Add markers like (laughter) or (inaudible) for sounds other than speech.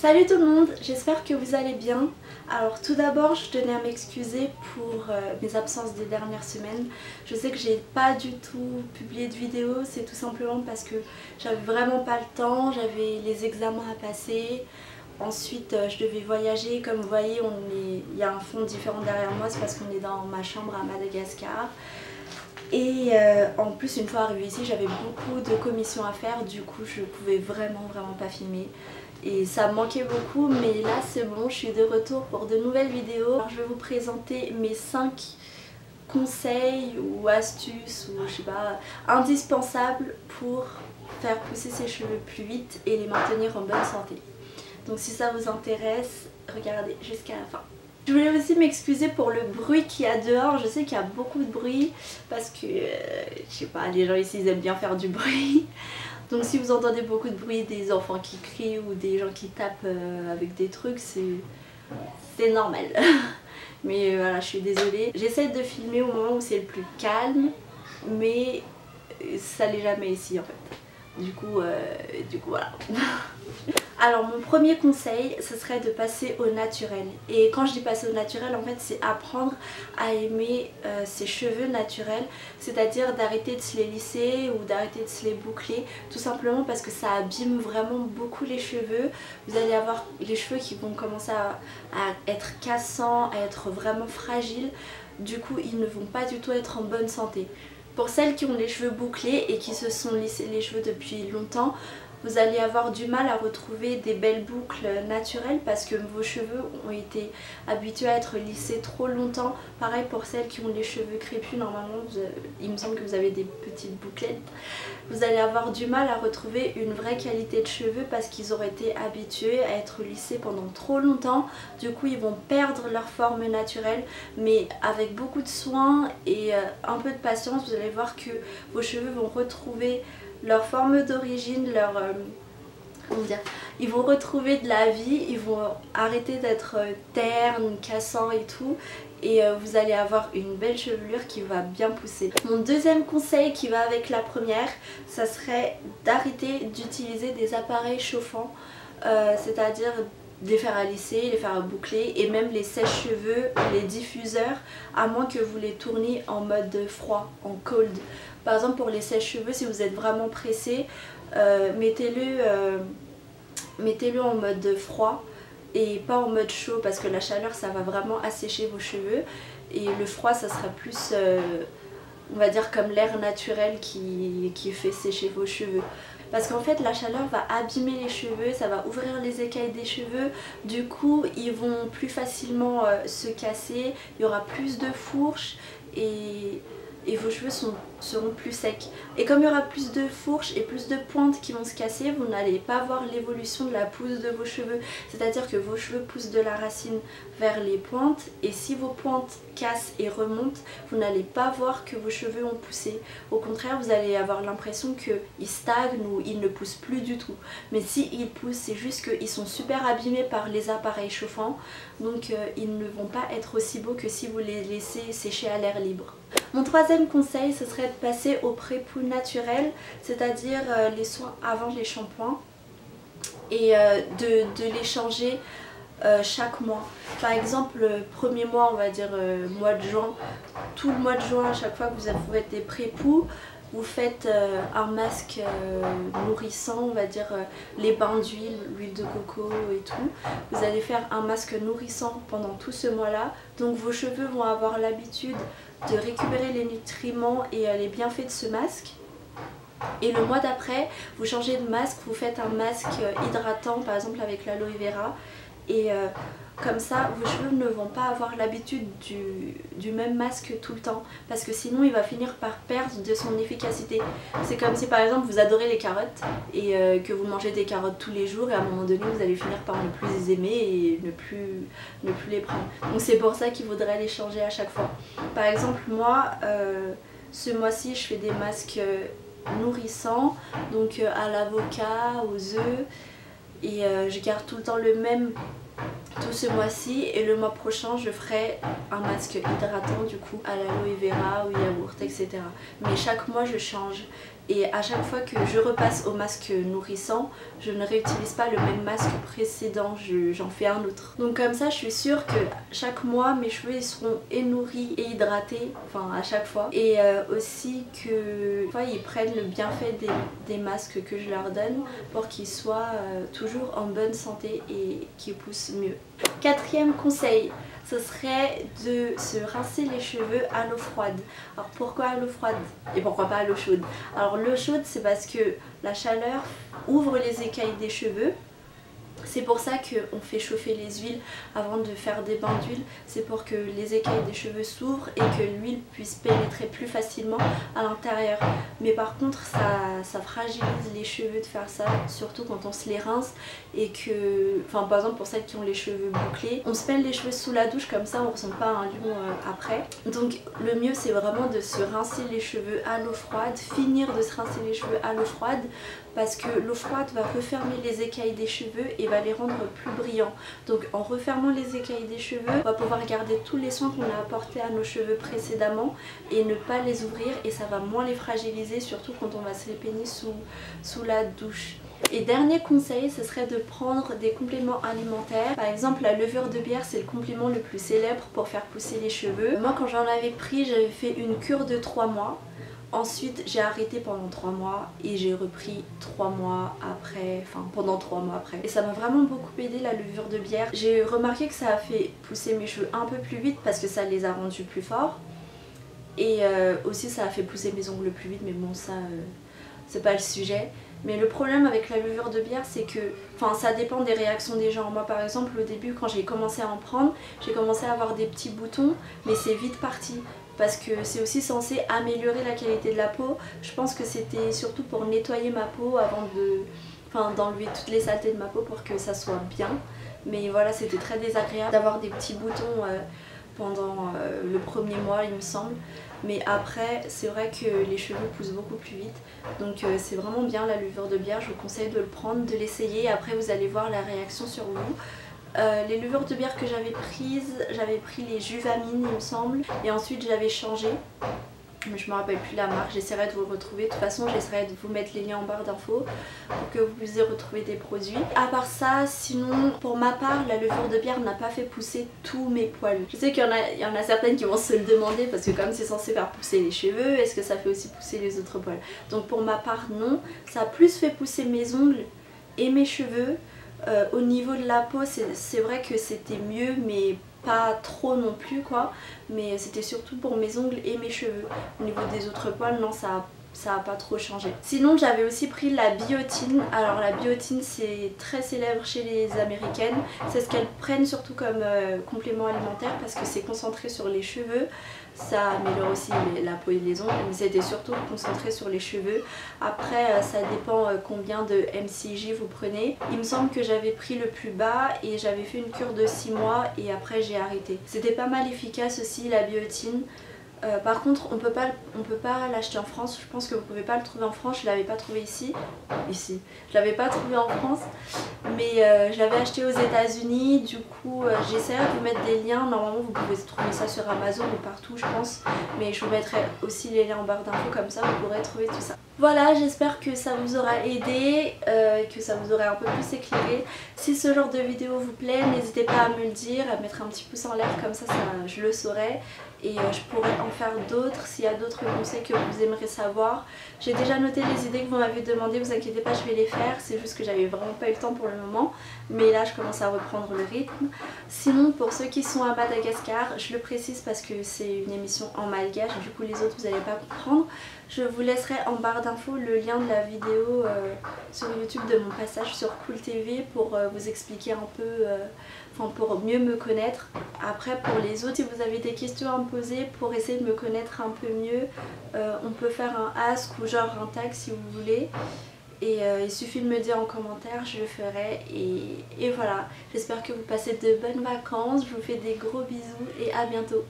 Salut tout le monde, j'espère que vous allez bien. Alors tout d'abord je tenais à m'excuser pour euh, mes absences des dernières semaines. Je sais que j'ai pas du tout publié de vidéo, c'est tout simplement parce que j'avais vraiment pas le temps, j'avais les examens à passer. Ensuite euh, je devais voyager, comme vous voyez il y a un fond différent derrière moi, c'est parce qu'on est dans ma chambre à Madagascar. Et euh, en plus une fois arrivée ici j'avais beaucoup de commissions à faire, du coup je pouvais vraiment vraiment pas filmer et ça me manquait beaucoup mais là c'est bon, je suis de retour pour de nouvelles vidéos. Je vais vous présenter mes 5 conseils ou astuces ou je sais pas, indispensables pour faire pousser ses cheveux plus vite et les maintenir en bonne santé. Donc si ça vous intéresse, regardez jusqu'à la fin. Je voulais aussi m'excuser pour le bruit qu'il y a dehors. Je sais qu'il y a beaucoup de bruit parce que, euh, je sais pas, les gens ici ils aiment bien faire du bruit. Donc si vous entendez beaucoup de bruit, des enfants qui crient ou des gens qui tapent euh, avec des trucs, c'est normal. (laughs) mais euh, voilà, je suis désolée. J'essaie de filmer au moment où c'est le plus calme, mais ça l'est jamais ici en fait. Du coup, euh, du coup voilà. (laughs) Alors mon premier conseil ce serait de passer au naturel. Et quand je dis passer au naturel en fait c'est apprendre à aimer euh, ses cheveux naturels c'est à dire d'arrêter de se les lisser ou d'arrêter de se les boucler tout simplement parce que ça abîme vraiment beaucoup les cheveux. Vous allez avoir les cheveux qui vont commencer à, être cassants, à être vraiment fragiles. Du coup ils ne vont pas du tout être en bonne santé. Pour celles qui ont les cheveux bouclés et qui se sont lissés les cheveux depuis longtemps, vous allez avoir du mal à retrouver des belles boucles naturelles parce que vos cheveux ont été habitués à être lissés trop longtemps. Pareil pour celles qui ont les cheveux crépus, normalement il me semble que vous avez des petites bouclettes. Vous allez avoir du mal à retrouver une vraie qualité de cheveux parce qu'ils auraient été habitués à être lissés pendant trop longtemps. Du coup ils vont perdre leur forme naturelle mais avec beaucoup de soin et euh, un peu de patience vous allez voir que vos cheveux vont retrouver leur forme d'origine, leur... Euh, comment dire Ils vont retrouver de la vie, ils vont arrêter d'être euh, ternes, cassants et tout et euh, vous allez avoir une belle chevelure qui va bien pousser. Mon deuxième conseil qui va avec la première, ça serait d'arrêter d'utiliser des appareils chauffants, c'est-à-dire les faire à lisser, les faire à boucler et même les sèches-cheveux, les diffuseurs, à moins que vous les tourniez en mode froid, en cold. Par exemple pour les sèches-cheveux, si vous êtes vraiment pressé, euh, mettez-le euh, mettez-le en mode froid et pas en mode chaud parce que la chaleur ça va vraiment assécher vos cheveux. Et le froid ça sera plus euh, on va dire comme l'air naturel qui, qui fait sécher vos cheveux. Parce qu'en fait la chaleur va abîmer les cheveux, ça va ouvrir les écailles des cheveux, du coup ils vont plus facilement se casser, il y aura plus de fourches et et vos cheveux seront plus secs. Et comme il y aura plus de fourches et plus de pointes qui vont se casser, vous n'allez pas voir l'évolution de la pousse de vos cheveux. C'est-à-dire que vos cheveux poussent de la racine vers les pointes et si vos pointes cassent et remontent, vous n'allez pas voir que vos cheveux ont poussé. Au contraire, vous allez avoir l'impression qu'ils stagnent ou ils ne poussent plus du tout. Mais si ils poussent, c'est juste qu'ils sont super abîmés par les appareils chauffants, donc euh, ils ne vont pas être aussi beaux que si vous les laissez sécher à l'air libre. Mon troisième conseil, ce serait de passer au pré-poux naturel, c'est-à-dire euh, les soins avant les shampoings et euh, de, les changer euh, chaque mois. Par exemple, le premier mois, on va dire mois de juin, tout le mois de juin, à chaque fois que vous faites des pré-poux, vous faites un masque nourrissant, on va dire les bains d'huile, l'huile de coco et tout. Vous allez faire un masque nourrissant pendant tout ce mois-là. Donc vos cheveux vont avoir l'habitude de récupérer les nutriments et les bienfaits de ce masque. Et le mois d'après, vous changez de masque, vous faites un masque hydratant par exemple avec l'aloe vera et euh, comme ça vos cheveux ne vont pas avoir l'habitude du, même masque tout le temps parce que sinon il va finir par perdre de son efficacité. C'est comme si par exemple vous adorez les carottes et euh, que vous mangez des carottes tous les jours et à un moment donné vous allez finir par ne plus les aimer et ne plus, les prendre. Donc c'est pour ça qu'il faudrait les changer à chaque fois. Par exemple moi euh, ce mois-ci je fais des masques nourrissants donc à l'avocat, aux œufs et je garde tout le temps le même tout ce mois-ci et le mois prochain je ferai un masque hydratant du coup à l'aloe vera ou yaourt etc. Mais chaque mois je change et à chaque fois que je repasse au masque nourrissant, je ne réutilise pas le même masque précédent, j'en fais un autre. Donc comme ça je suis sûre que chaque mois mes cheveux seront et nourris et hydratés, enfin à chaque fois. Et euh, aussi que fois, ils prennent le bienfait des, masques que je leur donne pour qu'ils soient euh, toujours en bonne santé et qu'ils poussent mieux. Quatrième conseil, ce serait de se rincer les cheveux à l'eau froide. Alors pourquoi à l'eau froide et pourquoi pas à l'eau chaude? Alors l'eau chaude c'est parce que la chaleur ouvre les écailles des cheveux c'est pour ça qu'on fait chauffer les huiles avant de faire des bains d'huile. C'est pour que les écailles des cheveux s'ouvrent et que l'huile puisse pénétrer plus facilement à l'intérieur. Mais par contre, ça, fragilise les cheveux de faire ça, surtout quand on se les rince et que, par exemple pour celles qui ont les cheveux bouclés, on se pèle les cheveux sous la douche comme ça, on ressent pas un lion euh, après. Donc le mieux c'est vraiment de se rincer les cheveux à l'eau froide, finir de se rincer les cheveux à l'eau froide parce que l'eau froide va refermer les écailles des cheveux va les rendre plus brillants. Donc en refermant les écailles des cheveux, on va pouvoir garder tous les soins qu'on a apportés à nos cheveux précédemment et ne pas les ouvrir et ça va moins les fragiliser, surtout quand on va se les peigner sous, la douche. Et dernier conseil, ce serait de prendre des compléments alimentaires. Par exemple, la levure de bière, c'est le complément le plus célèbre pour faire pousser les cheveux. Moi, quand j'en avais pris, j'avais fait une cure de 3 mois. Ensuite, j'ai arrêté pendant 3 mois et j'ai repris 3 mois après, enfin pendant 3 mois après. Et ça m'a vraiment beaucoup aidé la levure de bière. J'ai remarqué que ça a fait pousser mes cheveux un peu plus vite parce que ça les a rendus plus forts. Et euh, aussi ça a fait pousser mes ongles plus vite, mais bon ça, euh, c'est pas le sujet. Mais le problème avec la levure de bière, c'est que enfin, ça dépend des réactions des gens. Moi par exemple, au début quand j'ai commencé à en prendre, j'ai commencé à avoir des petits boutons, mais c'est vite parti parce que c'est aussi censé améliorer la qualité de la peau. Je pense que c'était surtout pour nettoyer ma peau avant de enfin d'enlever toutes les saletés de ma peau pour que ça soit bien. Mais voilà, c'était très désagréable d'avoir des petits boutons euh, pendant euh, le premier mois, il me semble. Mais après, c'est vrai que les cheveux poussent beaucoup plus vite. Donc euh, c'est vraiment bien la levure de bière. Je vous conseille de le prendre, de l'essayer. Après, vous allez voir la réaction sur vous. Euh, les levures de bière que j'avais prises, j'avais pris les Juvamines il me semble et ensuite j'avais changé mais je me rappelle plus la marque, j'essaierai de vous retrouver. De toute façon, j'essaierai de vous mettre les liens en barre d'infos pour que vous puissiez retrouver des produits. À part ça, sinon, pour ma part, la levure de bière n'a pas fait pousser tous mes poils. Je sais qu'il y, y, en a certaines qui vont se le demander parce que comme c'est censé faire pousser les cheveux, est-ce que ça fait aussi pousser les autres poils? Donc pour ma part, non. Ça a plus fait pousser mes ongles et mes cheveux euh, au niveau de la peau, c'est vrai que c'était mieux, mais pas trop non plus quoi. Mais c'était surtout pour mes ongles et mes cheveux. Au niveau des autres poils, non, ça a ça n'a pas trop changé. Sinon j'avais aussi pris la biotine. Alors la biotine c'est très célèbre chez les américaines. C'est ce qu'elles prennent surtout comme euh, complément alimentaire parce que c'est concentré sur les cheveux. Ça améliore aussi la peau et les ongles mais c'était surtout concentré sur les cheveux. Après euh, ça dépend euh, combien de MCG vous prenez. Il me semble que j'avais pris le plus bas et j'avais fait une cure de 6 mois et après j'ai arrêté. C'était pas mal efficace aussi la biotine. Euh, par contre, on peut pas, peut pas l'acheter en France. Je pense que vous pouvez pas le trouver en France. Je l'avais pas trouvé ici. Ici. Je l'avais pas trouvé en France. Mais euh, je l'avais acheté aux États-Unis. Du coup, euh, j'essaierai de vous mettre des liens. Normalement, vous pouvez trouver ça sur Amazon ou partout, je pense. Mais je vous mettrai aussi les liens en barre d'infos. Comme ça, vous pourrez trouver tout ça. Voilà, j'espère que ça vous aura aidé, que ça vous aura un peu plus éclairé. Si ce genre de vidéo vous plaît, n'hésitez pas à me le dire, à mettre un petit pouce en l'air. Comme ça, ça je le saurai et euh, je pourrais en faire d'autres s'il y a d'autres conseils que vous aimeriez savoir. J'ai déjà noté les idées que vous m'avez demandé, vous inquiétez pas je vais les faire, c'est juste que j'avais vraiment pas eu le temps pour le moment mais là je commence à reprendre le rythme. Sinon pour ceux qui sont à Madagascar, je le précise parce que c'est une émission en malgache, du coup les autres vous n'allez pas comprendre. Je vous laisserai en barre d'infos le lien de la vidéo euh, sur YouTube de mon passage sur Cool TV pour euh, vous expliquer un peu, enfin pour mieux me connaître. Après pour les autres, si vous avez des questions à me pour essayer de me connaître un peu mieux, euh, on peut faire un ask ou genre un tag si vous voulez. Et euh, il suffit de me dire en commentaire, je le ferai. Et, voilà, j'espère que vous passez de bonnes vacances. Je vous fais des gros bisous et à bientôt.